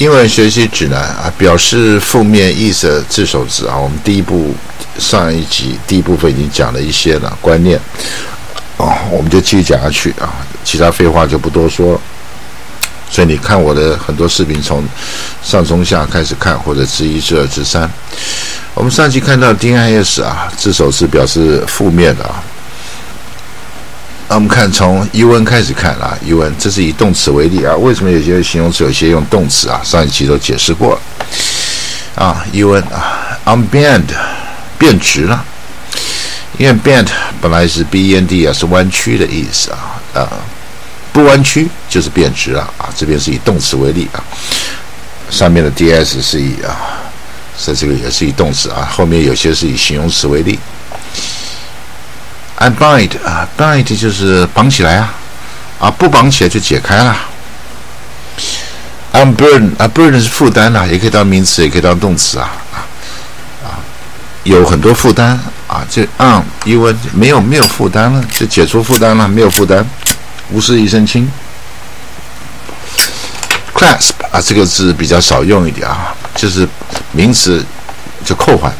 英文学习指南啊，表示负面意思的字首字啊，我们第一步上一集第一部分已经讲了一些了观念，哦，我们就继续讲下去啊，其他废话就不多说。所以你看我的很多视频，从上中下开始看，或者之一、之二、之三。我们上期看到 dis 啊，字首字表示负面的啊。那我们看从 un 开始看啊，un 这是以动词为例啊，为什么有些形容词有些用动词啊？上一期都解释过了啊，un 啊，unbend 变直了，因为 bend 本来是 bend 啊，是弯曲的意思啊，啊，不弯曲就是变直了啊，这边是以动词为例啊，上面的 ds 是以啊，在这个也是以动词啊，后面有些是以形容词为例。I bind 啊，bind 就是绑起来啊，啊不绑起来就解开了。Unburden 啊，burden 是负担呐，也可以当名词，也可以当动词啊啊啊，有很多负担啊，这 un 因为没有没有负担了，就解除负担了，没有负担，无事一身轻。Clasp 啊，这个字比较少用一点啊，就是名词就扣环。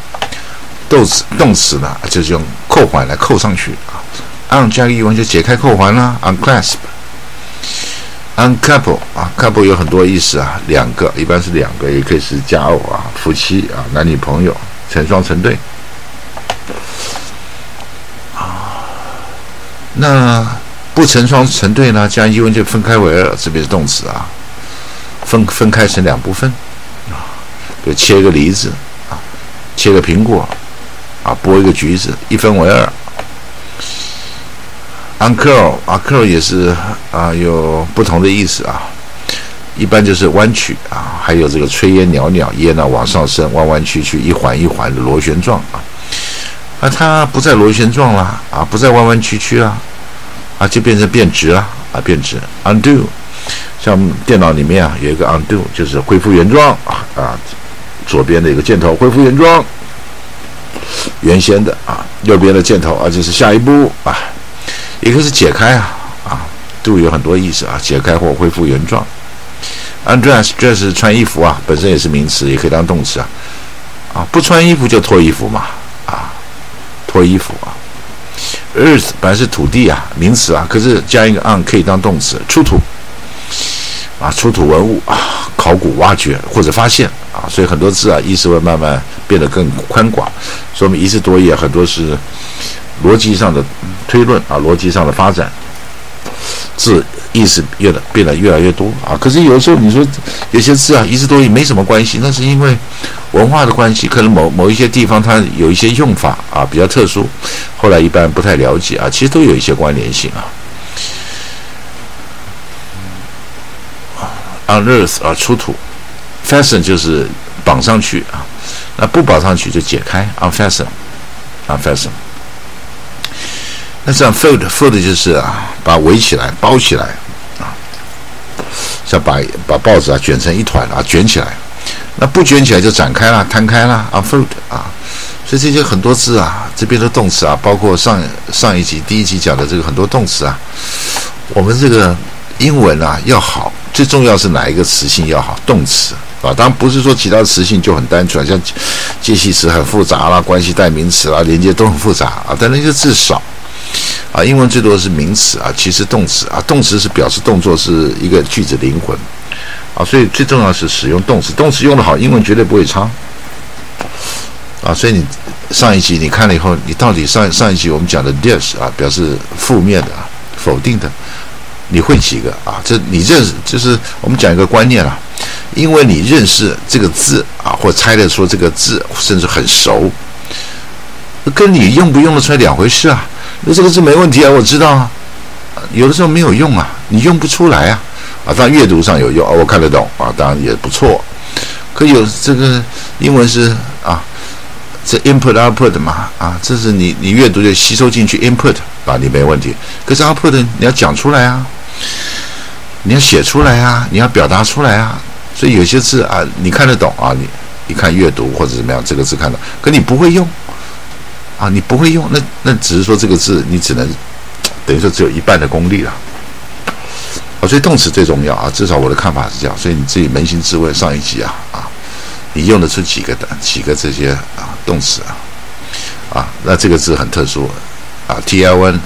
动词动词呢，就是用扣环来扣上去啊。on 加个 un 就解开扣环啦。unclasp，uncouple 啊，couple 有很多意思啊，两个一般是两个，也可以是佳偶啊，夫妻啊，男女朋友，成双成对。啊，那不成双成对呢？加英文就分开为二，这边是动词啊，分分开成两部分啊，就切个梨子啊，切个苹果。啊，剥一个橘子，一分为二。Uncurl，Uncurl 也是啊，有不同的意思啊。一般就是弯曲啊，还有这个炊烟袅袅，烟呢往上升，弯弯曲曲，一环一环的螺旋状啊。啊，它不再螺旋状了啊，不再弯弯曲曲了啊，就变成变直了啊，变直。Undo，像电脑里面啊有一个 Undo，就是恢复原状啊啊，左边的一个箭头恢复原状。原先的啊，右边的箭头啊，就是下一步啊，一个是解开啊啊，do 有很多意思啊，解开或恢复原状。undress，dress 穿衣服啊，本身也是名词，也可以当动词啊啊，不穿衣服就脱衣服嘛啊，脱衣服啊。earth 本来是土地啊，名词啊，可是加一个 on 可以当动词，出土啊，出土文物啊，考古挖掘或者发现。啊，所以很多字啊，意思会慢慢变得更宽广，说明一字多义很多是逻辑上的推论啊，逻辑上的发展，字意思越来变得越来越多啊。可是有时候你说有些字啊，一字多义没什么关系，那是因为文化的关系，可能某某一些地方它有一些用法啊比较特殊，后来一般不太了解啊，其实都有一些关联性啊。On earth 啊，出土。Fasten 就是绑上去啊，那不绑上去就解开。Unfasten，unfasten。那这样 fold，fold 就是啊，把围起来、包起来啊，像把把报纸啊卷成一团啊，卷起来。那不卷起来就展开了、摊开了。Unfold 啊，所以这些很多字啊，这边的动词啊，包括上上一集第一集讲的这个很多动词啊，我们这个英文啊要好，最重要是哪一个词性要好？动词。啊，当然不是说其他词性就很单纯，像介系词很复杂啦，关系代名词啦，连接都很复杂啊。但那些字少啊，英文最多是名词啊，其实动词啊，动词是表示动作是一个句子灵魂啊，所以最重要是使用动词，动词用的好，英文绝对不会差啊。所以你上一集你看了以后，你到底上上一集我们讲的 this 啊，表示负面的啊、否定的，你会几个啊？这你认识就是我们讲一个观念啊。因为你认识这个字啊，或猜得出这个字，甚至很熟，跟你用不用得出来两回事啊。那这个字没问题啊，我知道啊。有的时候没有用啊，你用不出来啊。啊，当然阅读上有用啊，我看得懂啊，当然也不错。可有这个英文是啊，这 input output 嘛啊，这是你你阅读就吸收进去 input 啊，你没问题。可是 output 你要讲出来啊，你要写出来啊，你要表达出来啊。所以有些字啊，你看得懂啊，你一看阅读或者怎么样，这个字看到，可你不会用啊，你不会用，那那只是说这个字你只能等于说只有一半的功力了啊，所以动词最重要啊，至少我的看法是这样。所以你自己扪心自问，上一集啊啊，你用得出几个的几个这些啊动词啊啊？那这个字很特殊啊，T I N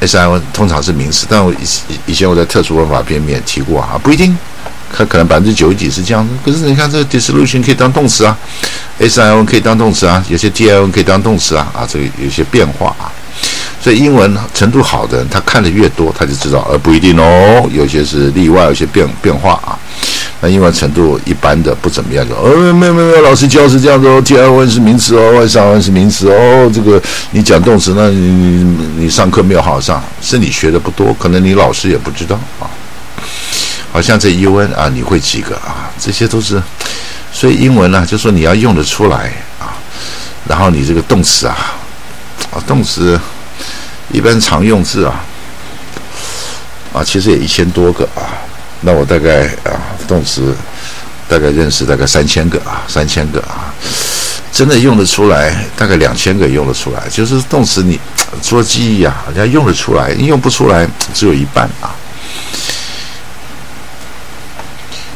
S I N 通常是名词，但我以以前我在特殊文法篇里面提过啊，不一定。它可能百分之九十几是这样，可是你看这个 dissolution 可以当动词啊，s i o n 可以当动词啊，有些 t i n 可以当动词啊，啊，这个有些变化啊。所以英文程度好的人，他看的越多，他就知道，而不一定哦，有些是例外，有些变变化啊。那英文程度一般的不怎么样，就呃，没有没有，老师教是这样子哦 t i n 是名词哦，s i n 是名词哦，这个你讲动词，那你你上课没有好好上，是你学的不多，可能你老师也不知道啊。好像这 U N 啊，你会几个啊？这些都是，所以英文呢，就说你要用得出来啊。然后你这个动词啊，啊，动词一般常用字啊，啊，其实也一千多个啊。那我大概啊，动词大概认识大概三千个啊，三千个啊，真的用得出来，大概两千个也用得出来。就是动词你做记忆啊，人家用得出来，用不出来只有一半啊。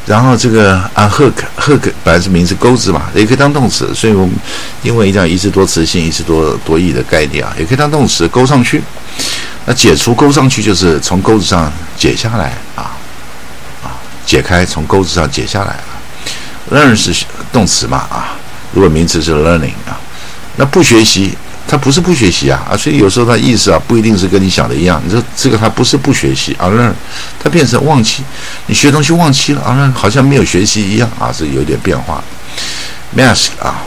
然后这个啊，hook，hook 本来是名词钩子嘛，也可以当动词，所以我们英文一定要一词多词性、一词多多义的概念啊，也可以当动词勾上去。那解除勾上去就是从钩子上解下来啊，解开从钩子上解下来啊。learn 是动词嘛啊，如果名词是 learning 啊，那不学习。他不是不学习啊，啊，所以有时候他意思啊不一定是跟你想的一样。你说这个他不是不学习啊，，learn 他变成忘记，你学东西忘记了啊，那好像没有学习一样啊，是有点变化。mask 啊，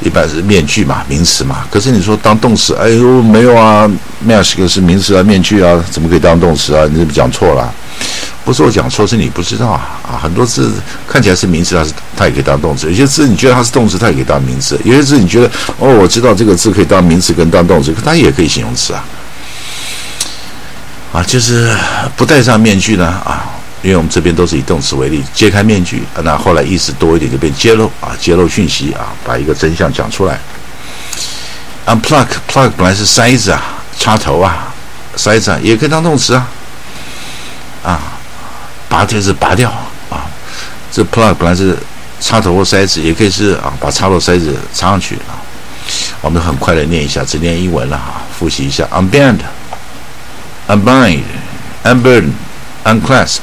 一般是面具嘛，名词嘛。可是你说当动词，哎呦没有啊，mask 是名词啊，面具啊，怎么可以当动词啊？你是不是讲错了？不是我讲错，是你不知道啊啊！很多字看起来是名词，它是它也可以当动词；有些字你觉得它是动词，它也可以当名词；有些字你觉得哦，我知道这个字可以当名词跟当动词，可它也可以形容词啊啊！就是不戴上面具呢啊，因为我们这边都是以动词为例，揭开面具，啊那后来意思多一点就变揭露啊，揭露讯息啊，把一个真相讲出来。unplug plug 本来是塞子啊，插头啊，塞子啊，也可以当动词啊。拔掉是拔掉啊，这 plug 本来是插头或塞子，也可以是啊，把插头塞子插上去啊。我们很快的念一下，只念英文了啊，复习一下：unband、unbind、unburden、unclasp、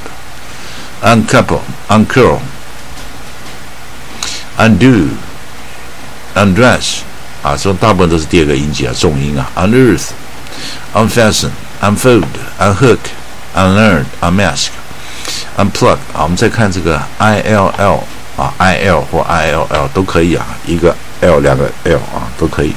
uncouple、uncurl、undo、undress 啊，这大部分都是第二个音节啊，重音啊：unearth、unfasten、unfold、unhook、unlearn、unmask。Unplug 啊，我们再看这个 i l l 啊，i l 或 i l l 都可以啊，一个 l 两个 l 啊都可以。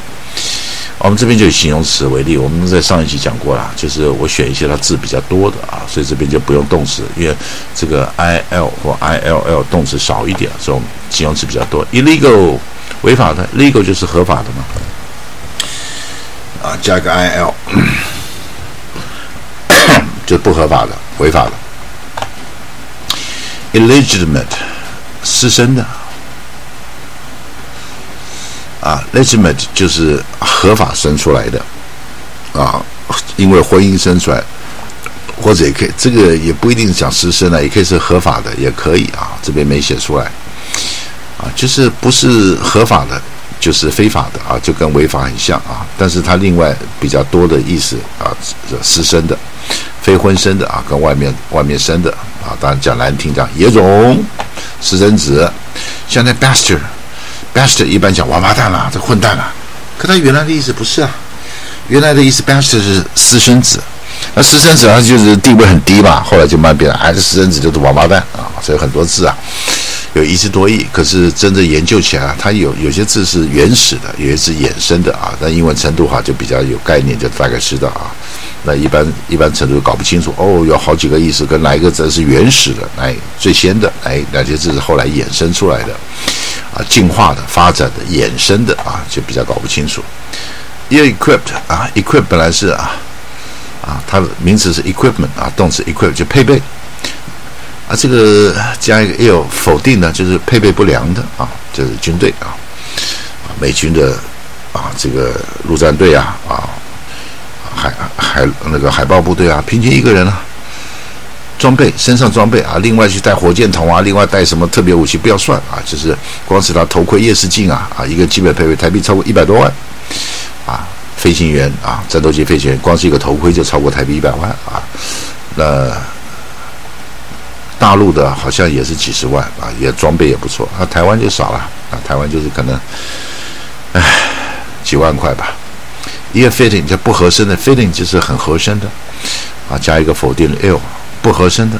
我们这边就以形容词为例，我们在上一集讲过了，就是我选一些它字比较多的啊，所以这边就不用动词，因为这个 i l 或 i l l 动词少一点，这种形容词比较多。illegal 违法的，legal 就是合法的嘛，啊，加个 i l 就不合法的，违法的。Illegitimate 私生的啊，legitimate 就是合法生出来的啊，因为婚姻生出来，或者也可以，这个也不一定讲私生的，也可以是合法的，也可以啊，这边没写出来啊，就是不是合法的，就是非法的啊，就跟违法很像啊，但是它另外比较多的意思啊，私生的。非婚生的啊，跟外面外面生的啊，当然讲难听讲野种私生子，像那 bastard，bastard 一般讲王八蛋啦，这混蛋啦，可他原来的意思不是啊，原来的意思 bastard 是私生子，那私生子啊就是地位很低嘛，后来就慢变了，还是私生子就是王八蛋啊，所以很多字啊有一字多义，可是真正研究起来，它有有些字是原始的，有些字衍生的啊，但英文程度哈就比较有概念，就大概知道啊。那一般一般程度搞不清楚哦，有好几个意思，跟哪一个字是原始的，哎，最先的，哎，哪些字是后来衍生出来的，啊，进化的、发展的、衍生的啊，就比较搞不清楚。equipped 啊，equip 本来是啊啊，它的名词是 equipment 啊，动词 equip 就配备啊，这个加一个 ill 否定的，就是配备不良的啊，就是军队啊啊，美军的啊，这个陆战队啊啊。海那个海豹部队啊，平均一个人啊，装备身上装备啊，另外去带火箭筒啊，另外带什么特别武器不要算啊，就是光是他头盔、夜视镜啊，啊，一个基本配备台币超过一百多万，啊，飞行员啊，战斗机飞行员光是一个头盔就超过台币一百万啊，那大陆的好像也是几十万啊，也装备也不错，啊，台湾就少了啊，台湾就是可能，唉，几万块吧，一个 fitting 叫不合身的 fitting 就是很合身的，啊，加一个否定的 ill。不合身的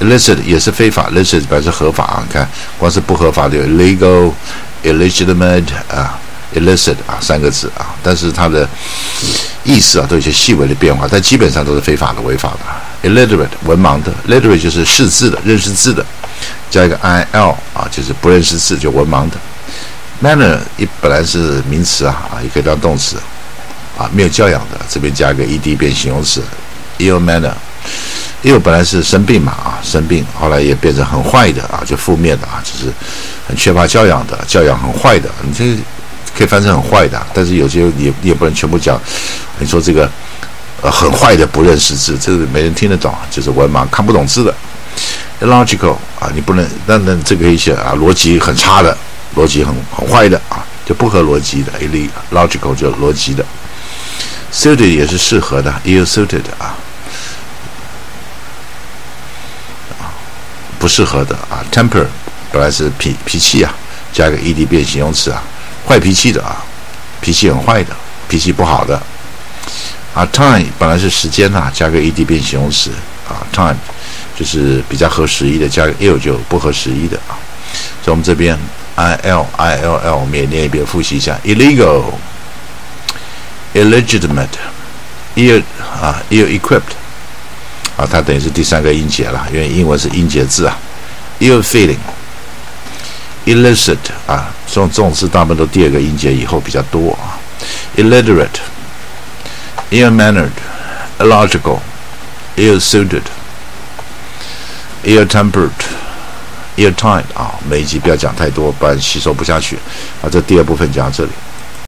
，illicit 也是非法，illicit 表示合法啊。你看，光是不合法的，illegal、illegitimate 啊，illicit 啊三个字啊，但是它的意思啊都有些细微的变化，但基本上都是非法的、违法的。illiterate 文盲的，literate 就是识字的、认识字的，加一个 i l 啊，就是不认识字就文盲的。manner 一本来是名词啊啊，也可以当动词啊，没有教养的，这边加个 ed 变形容词，ill-manner，ill 本来是生病嘛啊，生病，后来也变成很坏的啊，就负面的啊，就是很缺乏教养的，教养很坏的。你这可以翻成很坏的，但是有些也也不能全部讲。你说这个呃很坏的不认识字，这个没人听得懂，就是文盲看不懂字的。，logical 啊，你不能，那那这个一些啊，逻辑很差的，逻辑很很坏的啊，就不合逻辑的。illogical 就逻辑的。Suited 也是适合的，ill-suited 啊。不适合的啊，temper 本来是脾脾气啊，加个 ed 变形容词啊，坏脾气的啊，脾气很坏的，脾气不好的啊，time 本来是时间呐，加个 ed 变形容词啊，time 就是比较合时宜的，加个 ill 就不合时宜的啊。所以我们这边 i l i l l 我们也念一遍，复习一下 illegal ：illegal，illegitimate，ill 啊，ill-equipped。啊，它等于是第三个音节了，因为英文是音节字啊。ill-feeling，illicit 啊，这种这种字大部分都第二个音节以后比较多啊。illiterate，ill-mannered，ill-suited，ill-tempered，ill-timed 啊，每一集不要讲太多，不然吸收不下去。啊，这第二部分讲到这里。